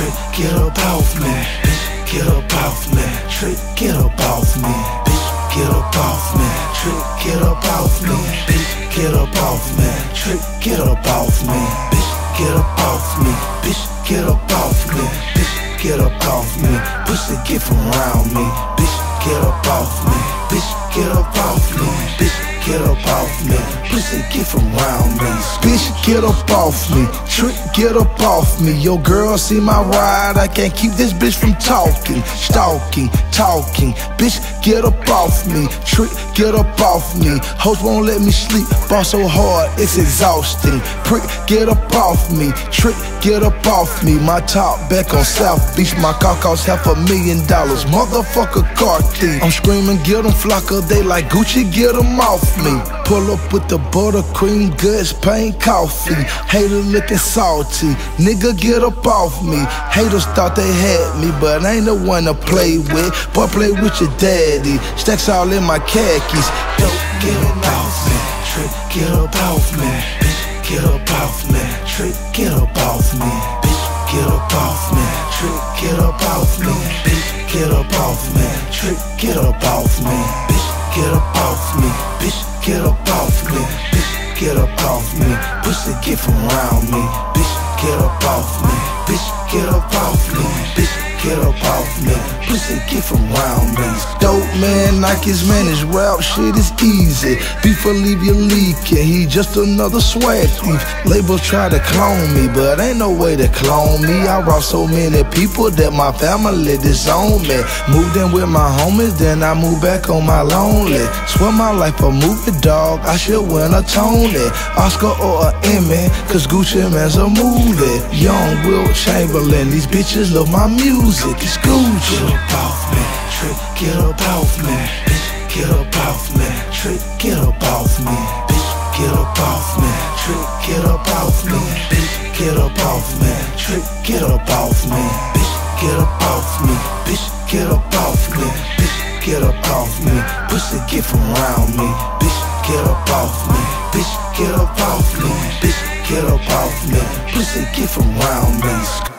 Trick, get up off me. Bitch, get up off me. Trick, get up off me. Bitch, get up off me. Trick, get up off me. Bitch, get up off me. Trick, get up off me. Bitch, get up off me. Bitch, get up off me. Bitch, get up off me. Pussy, get from around me. Bitch, get up off me. Bitch, get up off me. Bitch, get up off me. Pussy, get from around me. Bitch, get up off me. Trick, get up off me. Your girl see my ride. I can't keep this bitch from talking. Stalking, talking. Bitch, get up off me. Trick, get up off me. Hoes won't let me sleep. Ball so hard, it's exhausting. Prick, get up off me. Trick, get up off me. My top back on South Beach. My car costs half a million dollars. Motherfucker car thief. I'm screaming, get them flocker. They like Gucci, get them off me. Pull up with the buttercream guts, paint coffee. Hater looking salty. Nigga, get up off me. Haters thought they had me, but I ain't the one to play with. Boy, play with your daddy. Stacks all in my khakis. Dope, get up off me. Trick, get up off me. Bitch, get up off me. Trick, get up off me. Bitch, get up off me. Trick, get up off me. Bitch, get up off me. Trick, get up off me. Bitch, get up off me. Bitch, get up off me. Bitch, get up off me. Pussy, get from around me. Bitch, get up off me. Bitch, get up off me. Bitch, get up off me. Pussy, get from around me. Dope man, Nike's man, his rap shit is easy. Beef will leave you leaking, he just another swag thief. Labels try to clone me, but ain't no way to clone me. I robbed so many people that my family disowned me. Moved in with my homies, then I moved back on my lonely. Swear my life a movie, dog. I should win a Tony, Oscar or a Emmy, cause Gucci Mane's a movie. Young Wilt Chamberlain, these bitches love my music. It's Gucci. Get up off me, trick, get up off me, bitch, get up off me, trick, get up off me, bitch, get up off me, trick, get up off me, bitch, get up off me, trick, get up off me, bitch, get up off me, bitch, get up off me, bitch, get up off me, pussy get from around me, bitch, get up off me, bitch, get up off me, bitch, get up off me, pussy get from around me.